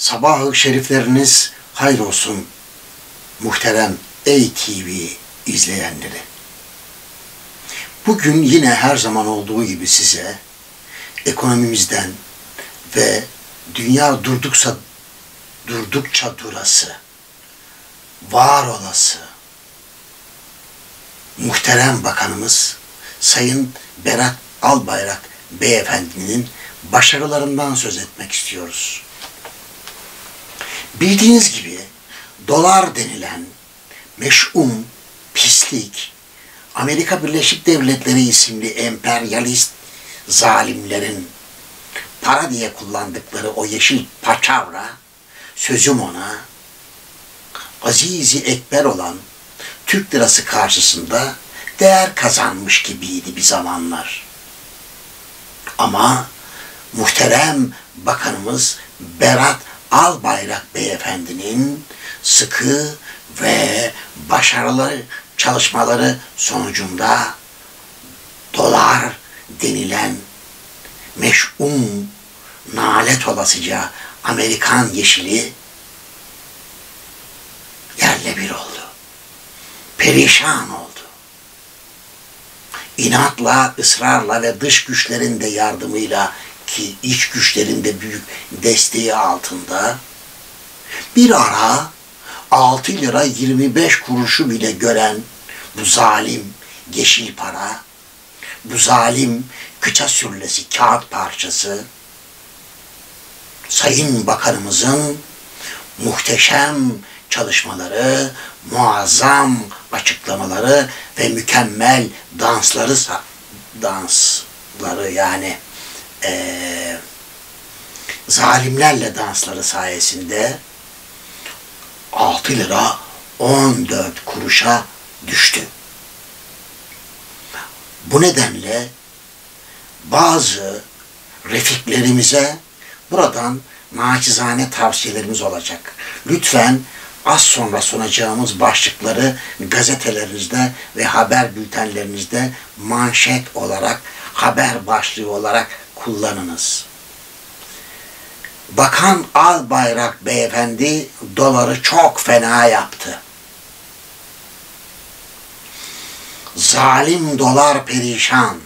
Sabahı şerifleriniz hayır olsun muhterem ATV izleyenleri. Bugün yine her zaman olduğu gibi size ekonomimizden ve dünya durdukça durdukça durası, var olası, muhterem bakanımız Sayın Berat Albayrak beyefendinin başarılarından söz etmek istiyoruz. Bildiğiniz gibi dolar denilen meş'um, pislik, Amerika Birleşik Devletleri isimli emperyalist zalimlerin para diye kullandıkları o yeşil paçavra, sözüm ona, azizi ekber olan Türk lirası karşısında değer kazanmış gibiydi bir zamanlar. Ama muhterem bakanımız Berat Albayrak beyefendinin sıkı ve başarılı çalışmaları sonucunda dolar denilen meş'um nalet olasıca Amerikan yeşili yerle bir oldu. Perişan oldu. İnatla, ısrarla ve dış güçlerin de yardımıyla ki iç güçlerin de büyük desteği altında. Bir ara 6 lira 25 kuruşu bile gören bu zalim yeşil para, bu zalim kıça sürlesi kağıt parçası, Sayın Bakanımızın muhteşem çalışmaları, muazzam açıklamaları ve mükemmel dansları dansları yani e, zalimlerle dansları sayesinde 6 lira 14 kuruşa düştü. Bu nedenle bazı refiklerimize buradan naçizane tavsiyelerimiz olacak. Lütfen az sonra sunacağımız başlıkları gazetelerinizde ve haber bültenlerinizde manşet olarak, haber başlığı olarak kullanınız. Bakan Albayrak beyefendi doları çok fena yaptı. Zalim dolar perişan.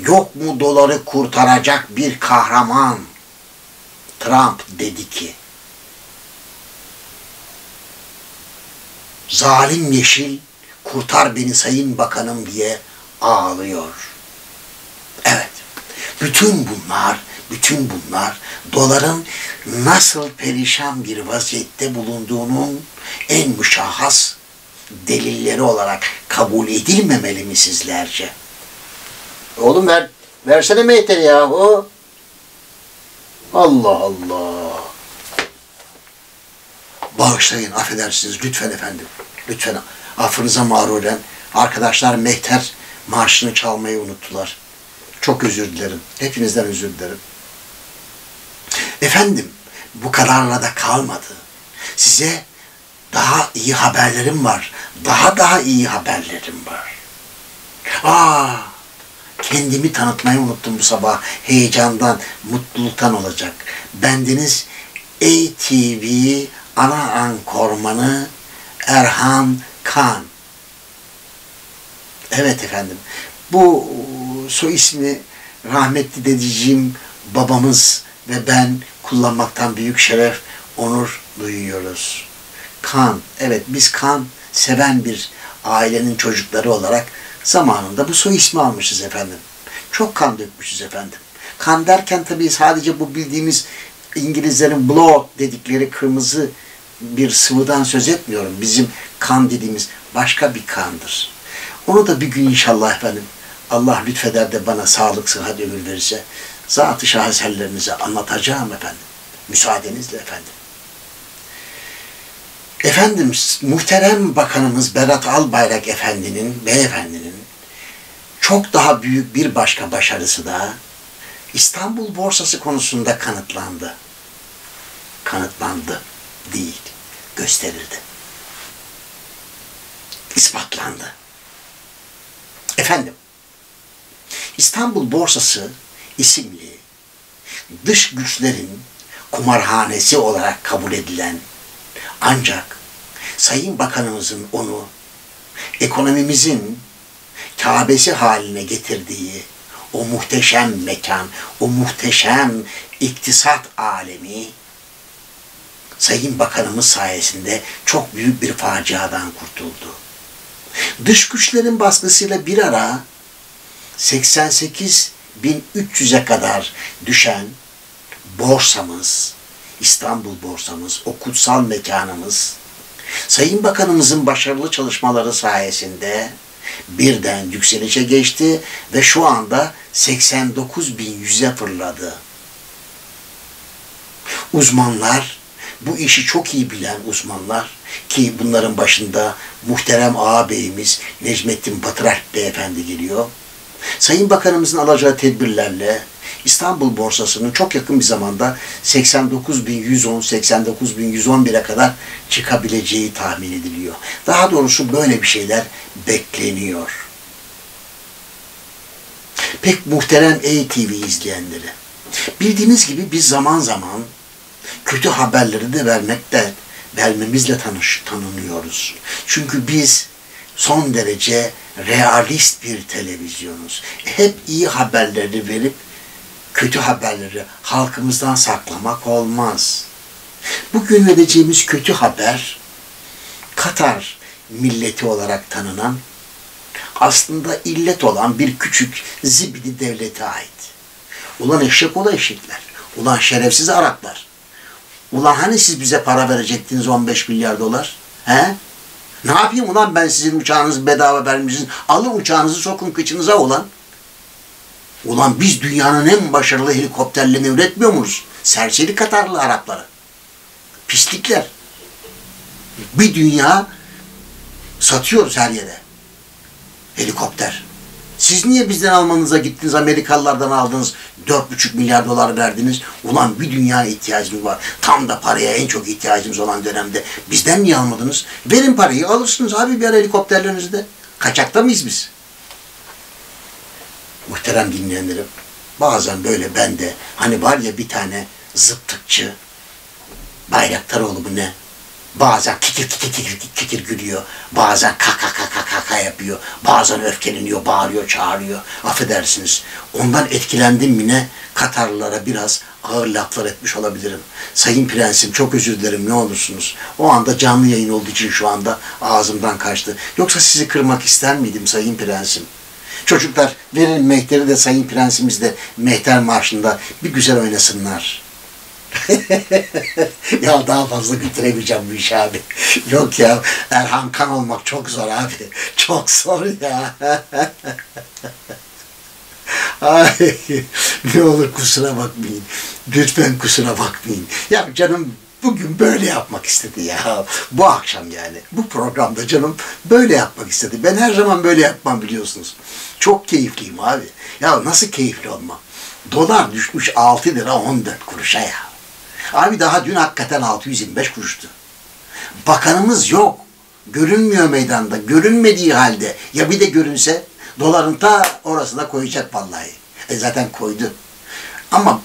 Yok mu doları kurtaracak bir kahraman? Trump dedi ki, zalim yeşil kurtar beni sayın bakanım diye ağlıyor. Evet, bütün bunlar, bütün bunlar doların nasıl perişan bir vaziyette bulunduğunun en müşahhas delilleri olarak kabul edilmemeli mi sizlerce? Oğlum ver, versene mehteri ya o. Allah Allah. Bağışlayın, affedersiniz lütfen efendim. Lütfen affınıza mağruren. Arkadaşlar mehter marşını çalmayı unuttular. Çok özür dilerim. Hepinizden özür dilerim. Efendim, bu kadarla da kalmadı. Size daha iyi haberlerim var. Daha daha iyi haberlerim var. Aa, kendimi tanıtmayı unuttum bu sabah. Heyecandan, mutluluktan olacak. Bendeniz ATV ana ankormanı Erhan Kan. Evet efendim. Bu soy ismi rahmetli dedeciğim, babamız ve ben kullanmaktan büyük şeref, onur duyuyoruz. Kan, evet biz kan seven bir ailenin çocukları olarak zamanında bu soy ismi almışız efendim. Çok kan dökmüşüz efendim. Kan derken tabii sadece bu bildiğimiz İngilizlerin blood dedikleri kırmızı bir sıvıdan söz etmiyorum. Bizim kan dediğimiz başka bir kandır. Onu da bir gün inşallah efendim Allah lütfeder de bana sağlık, sıhhat ömür verirse zat-ı şaheserlerinize anlatacağım efendim. Müsaadenizle efendim. Efendim, muhterem bakanımız Berat Albayrak Efendi'nin, beyefendinin çok daha büyük bir başka başarısı da İstanbul borsası konusunda kanıtlandı. Kanıtlandı değil, gösterildi. İspatlandı. Efendim, İstanbul borsası isimli dış güçlerin kumarhanesi olarak kabul edilen ancak Sayın Bakanımızın onu ekonomimizin Kabe'si haline getirdiği o muhteşem mekan, o muhteşem iktisat alemi Sayın Bakanımız sayesinde çok büyük bir faciadan kurtuldu. Dış güçlerin baskısıyla bir ara 88.300'e kadar düşen borsamız, İstanbul borsamız, o kutsal mekanımız, Sayın Bakanımızın başarılı çalışmaları sayesinde birden yükselişe geçti ve şu anda 89.100'e fırladı. Uzmanlar, bu işi çok iyi bilen uzmanlar ki bunların başında muhterem ağabeyimiz Necmettin Batırak beyefendi geliyor. Sayın Bakanımızın alacağı tedbirlerle İstanbul borsasının çok yakın bir zamanda 89.110, 89.111'e kadar çıkabileceği tahmin ediliyor. Daha doğrusu böyle bir şeyler bekleniyor. Pek muhterem ETV izleyenleri. Bildiğiniz gibi biz zaman zaman kötü haberleri de vermekte, vermemizle tanış, tanınıyoruz. Çünkü biz son derece realist bir televizyonuz. Hep iyi haberleri verip kötü haberleri halkımızdan saklamak olmaz. Bugün vereceğimiz kötü haber Katar milleti olarak tanınan aslında illet olan bir küçük zibidi devlete ait. Ulan eşek ola eşekler. Ulan şerefsiz Araplar. Ulan hani siz bize para verecektiniz 15 milyar dolar? He? Ne yapayım ulan ben sizin uçağınızı bedava vermişsiniz. Alın uçağınızı sokun kıçınıza ulan. Ulan biz dünyanın en başarılı helikopterlerini üretmiyor muyuz? Serseri Katarlı Arapları. Pislikler. Bir dünya satıyoruz her yere. Helikopter. Siz niye bizden almanıza gittiniz, Amerikalılardan aldınız, 4,5 milyar dolar verdiniz? Ulan bir dünya ihtiyacımız var. Tam da paraya en çok ihtiyacımız olan dönemde. Bizden niye almadınız? Verin parayı, alırsınız abi bir helikopterlerinizi de. Kaçakta mıyız biz? Muhterem dinleyenlerim, bazen böyle ben de, hani var ya bir tane zıptıkçı, Bayraktaroğlu mu ne? Bazen kikir kikir kikir kikir gülüyor. Bazen kaka kaka yapıyor. Bazen öfkeleniyor, bağırıyor, çağırıyor. Affedersiniz. Ondan etkilendim mi ne? Katarlılara biraz ağır laflar etmiş olabilirim. Sayın Prensim çok özür dilerim ne olursunuz. O anda canlı yayın olduğu için şu anda ağzımdan kaçtı. Yoksa sizi kırmak ister miydim Sayın Prensim? Çocuklar verin mehteri de Sayın Prensimiz de mehter marşında bir güzel oynasınlar. ya daha fazla götüremeyeceğim bu işi abi. Yok ya Erhan Kan olmak çok zor abi. Çok zor ya. Ay, ne olur kusura bakmayın. Lütfen kusura bakmayın. Ya canım bugün böyle yapmak istedi ya. Bu akşam yani. Bu programda canım böyle yapmak istedi. Ben her zaman böyle yapmam biliyorsunuz. Çok keyifliyim abi. Ya nasıl keyifli olma? Dolar düşmüş 6 lira 14 kuruşa ya. Abi daha dün hakikaten 625 kuruştu. Bakanımız yok. Görünmüyor meydanda. Görünmediği halde ya bir de görünse doların ta orasına koyacak vallahi. E zaten koydu. Ama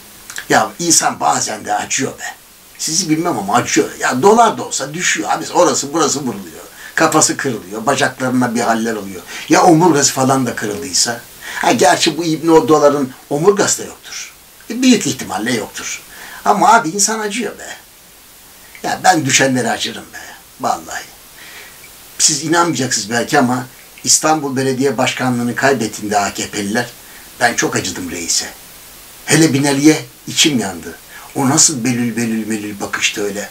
ya insan bazen de acıyor be. Sizi bilmem ama acıyor. Ya dolar da olsa düşüyor. Abi orası burası vuruluyor. Kafası kırılıyor. Bacaklarına bir haller oluyor. Ya omurgası falan da kırıldıysa. Ha gerçi bu İbni o doların omurgası da yoktur. E, büyük ihtimalle yoktur. Ama abi insan acıyor be. Ya ben düşenlere acırım be. Vallahi. Siz inanmayacaksınız belki ama İstanbul Belediye Başkanlığı'nı kaybettiğinde AKP'liler ben çok acıdım reise. Hele Binali'ye içim yandı. O nasıl belül belül belül bakıştı öyle.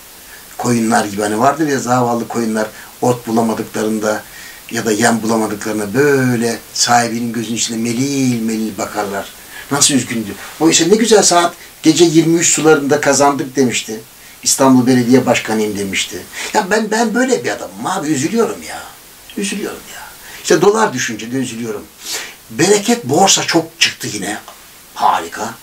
Koyunlar gibi hani vardır ya zavallı koyunlar ot bulamadıklarında ya da yem bulamadıklarında böyle sahibinin gözünün içinde melil melil bakarlar. Nasıl üzgündü. Oysa ne güzel saat gece 23 sularında kazandık demişti. İstanbul Belediye Başkanıyım demişti. Ya ben ben böyle bir adamım abi üzülüyorum ya. Üzülüyorum ya. İşte dolar düşünce de üzülüyorum. Bereket borsa çok çıktı yine. Harika.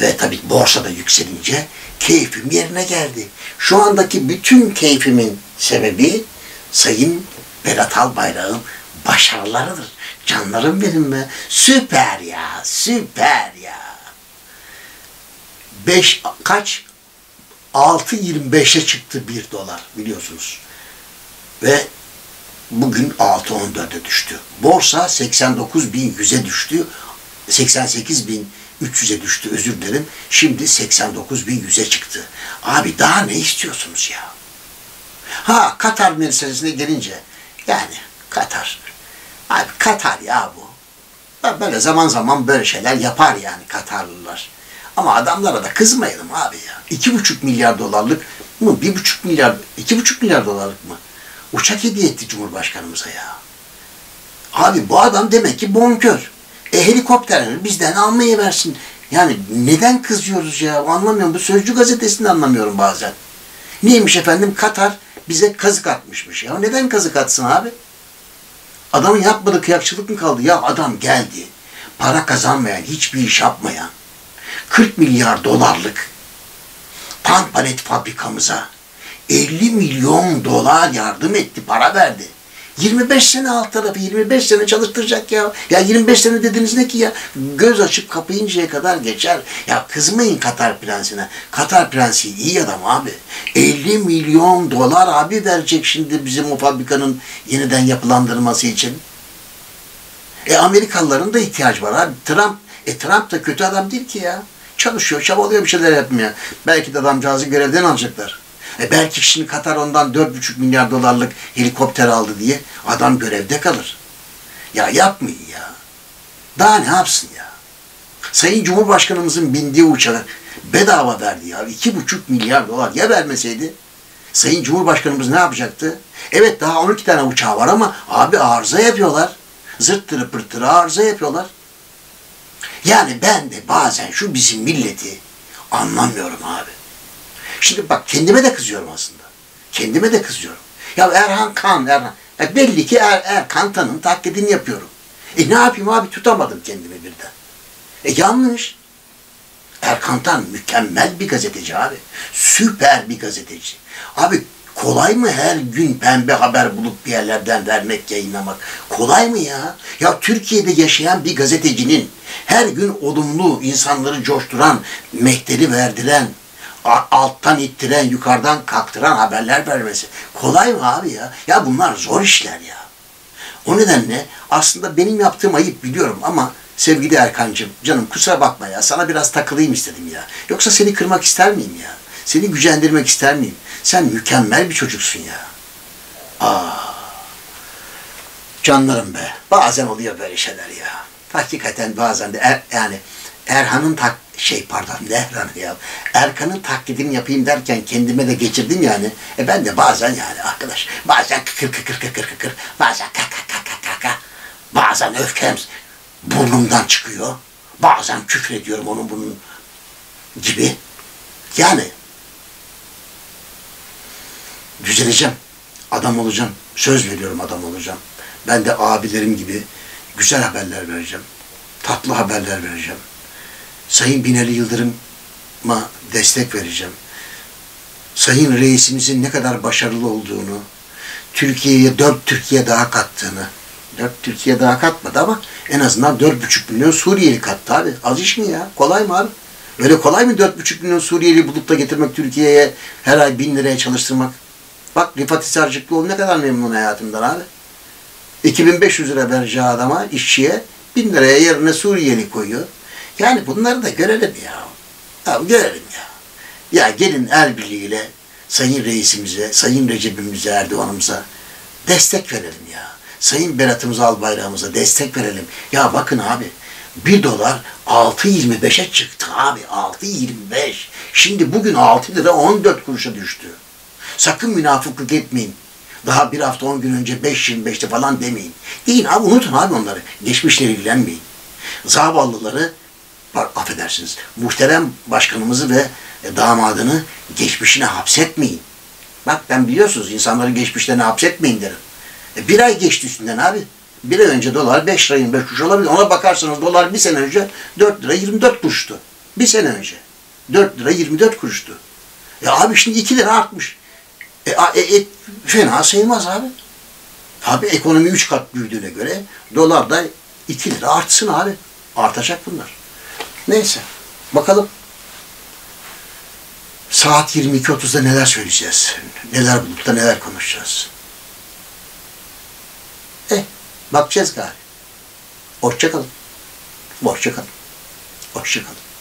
Ve tabii borsa da yükselince keyfim yerine geldi. Şu andaki bütün keyfimin sebebi Sayın Berat Albayrak'ın başarılarıdır. Canlarım benim be. Süper ya, süper ya. Beş, kaç? 6.25'e çıktı 1 dolar biliyorsunuz. Ve bugün 6.14'e düştü. Borsa 89.100'e düştü. 88.300'e düştü özür dilerim. Şimdi 89.100'e çıktı. Abi daha ne istiyorsunuz ya? Ha Katar meselesine gelince yani Katar. Abi Katar ya bu. Böyle zaman zaman böyle şeyler yapar yani Katarlılar. Ama adamlara da kızmayalım abi ya. İki buçuk milyar dolarlık mı? Bir buçuk milyar, iki buçuk milyar dolarlık mı? Uçak hediye etti Cumhurbaşkanımıza ya. Abi bu adam demek ki bonkör. E helikopterleri bizden almayı versin. Yani neden kızıyoruz ya? Anlamıyorum. Bu Sözcü gazetesini anlamıyorum bazen. Neymiş efendim? Katar bize kazık atmışmış. Ya neden kazık atsın abi? Adamın yapmadığı kıyakçılık mı kaldı? Ya adam geldi. Para kazanmayan, hiçbir iş yapmayan, 40 milyar dolarlık tam palet fabrikamıza 50 milyon dolar yardım etti, para verdi. 25 sene alt tarafı, 25 sene çalıştıracak ya. Ya 25 sene dediniz ne ki ya? Göz açıp kapayıncaya kadar geçer. Ya kızmayın Katar prensine. Katar prensi iyi adam abi. 50 milyon dolar abi verecek şimdi bizim o fabrikanın yeniden yapılandırması için. E Amerikalıların da ihtiyaç var abi. Trump, e Trump da kötü adam değil ki ya. Çalışıyor, çabalıyor bir şeyler yapmıyor. Belki de adamcağızı görevden alacaklar. E belki şimdi Katar ondan 4,5 milyar dolarlık helikopter aldı diye adam görevde kalır. Ya yapmayın ya. Daha ne yapsın ya? Sayın Cumhurbaşkanımızın bindiği uçağı bedava verdi ya. 2,5 milyar dolar. Ya vermeseydi? Sayın Cumhurbaşkanımız ne yapacaktı? Evet daha 12 tane uçağı var ama abi arıza yapıyorlar. Zırttırı pırttırı arıza yapıyorlar. Yani ben de bazen şu bizim milleti anlamıyorum abi. Şimdi bak kendime de kızıyorum aslında. Kendime de kızıyorum. Ya Erhan Kan, Erhan. E belli ki er, Erkan Tan'ın taklidini yapıyorum. E ne yapayım abi tutamadım kendimi birden. E yanlış. Erkan Tan mükemmel bir gazeteci abi. Süper bir gazeteci. Abi kolay mı her gün pembe haber bulup bir yerlerden vermek, yayınlamak? Kolay mı ya? Ya Türkiye'de yaşayan bir gazetecinin her gün olumlu, insanları coşturan, mehteri verdiren, alttan ittiren, yukarıdan kaktıran haberler vermesi. Kolay mı abi ya? Ya bunlar zor işler ya. O nedenle aslında benim yaptığım ayıp biliyorum ama sevgili Erkancığım, canım kusura bakma ya sana biraz takılayım istedim ya. Yoksa seni kırmak ister miyim ya? Seni gücendirmek ister miyim? Sen mükemmel bir çocuksun ya. Aa, canlarım be. Bazen oluyor böyle şeyler ya. Hakikaten bazen de er, yani Erhan'ın tak şey pardon ne Erhan'ı ya. Erkan'ın taklidini yapayım derken kendime de geçirdim yani. E ben de bazen yani arkadaş bazen kıkır kıkır kıkır kıkır bazen kaka kaka kaka bazen öfkem burnumdan çıkıyor. Bazen küfür ediyorum onun bunun gibi. Yani düzeleceğim. Adam olacağım. Söz veriyorum adam olacağım. Ben de abilerim gibi güzel haberler vereceğim. Tatlı haberler vereceğim. Sayın Binali Yıldırım'a destek vereceğim. Sayın reisimizin ne kadar başarılı olduğunu, Türkiye'ye dört Türkiye daha kattığını, dört Türkiye daha katmadı ama en azından dört buçuk milyon Suriyeli kattı abi. Az iş mi ya? Kolay mı abi? Öyle kolay mı dört buçuk milyon Suriyeli bulup da getirmek Türkiye'ye her ay bin liraya çalıştırmak? Bak Rifat Hisarcıklıoğlu ne kadar memnun hayatımdan abi. 2500 lira vereceği adama, işçiye bin liraya yerine Suriyeli koyuyor. Yani bunları da görelim ya. ya görelim ya. Ya gelin el birliğiyle Sayın Reisimize, Sayın Recep'imize, Erdoğan'ımıza destek verelim ya. Sayın Berat'ımız Albayrak'ımıza destek verelim. Ya bakın abi bir dolar 6.25'e çıktı abi. 6.25. Şimdi bugün 6 lira 14 kuruşa düştü. Sakın münafıklık etmeyin. Daha bir hafta 10 gün önce 5.25'te falan demeyin. Deyin abi unutun abi onları. Geçmişle ilgilenmeyin. Zavallıları affedersiniz, muhterem başkanımızı ve damadını geçmişine hapsetmeyin. Bak ben biliyorsunuz insanları geçmişlerine hapsetmeyin derim. E, bir ay geçti üstünden abi. Bir ay önce dolar 5 lira 25 kuruş olabilir. Ona bakarsanız dolar bir sene önce 4 lira 24 kuruştu. Bir sene önce. 4 lira 24 kuruştu. E abi şimdi 2 lira artmış. E, e, e, fena sayılmaz abi. Abi ekonomi 3 kat büyüdüğüne göre dolar da 2 lira artsın abi. Artacak bunlar. Neyse. Bakalım. saat 22.30'da neler söyleyeceğiz? Neler bulup da neler konuşacağız? Eh, bakacağız gari. Hoşçakalın. Hoşçakalın. Hoşçakalın.